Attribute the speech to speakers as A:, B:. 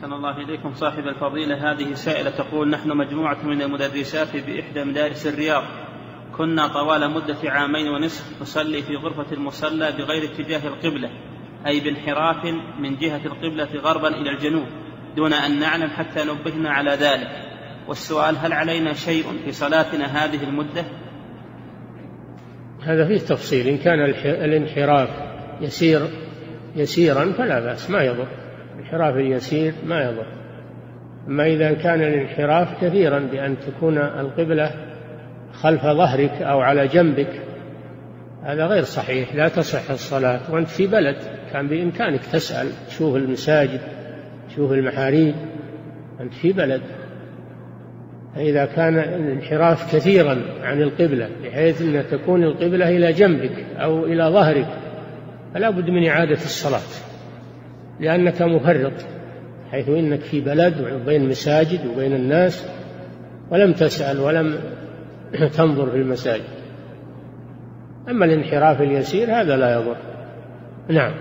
A: أحسن الله إليكم صاحب الفضيلة. هذه سائلة تقول نحن مجموعة من المدرسات بإحدى مدارس الرياض. كنا طوال مدة عامين ونصف نصلي في غرفة المصلى بغير اتجاه القبلة أي بانحراف من جهة القبلة غربا إلى الجنوب دون أن نعلم حتى نبهنا على ذلك. والسؤال هل علينا شيء في صلاتنا هذه المدة؟
B: هذا فيه تفصيل. إن كان الانحراف يسير يسيرا فلا بأس ما يضر. الانحراف اليسير ما يضر. أما إذا كان الانحراف كثيرا بأن تكون القبلة خلف ظهرك أو على جنبك هذا غير صحيح. لا تصح الصلاة. وأنت في بلد كان بإمكانك تسأل تشوف المساجد تشوف المحاريب. أنت في بلد. فإذا كان الانحراف كثيرا عن القبلة بحيث أن تكون القبلة إلى جنبك أو إلى ظهرك فلا بد من إعادة الصلاة. لأنك مفرط حيث إنك في بلد وبين مساجد وبين الناس ولم تسأل ولم تنظر في المساجد. أما الانحراف اليسير هذا لا يضر. نعم.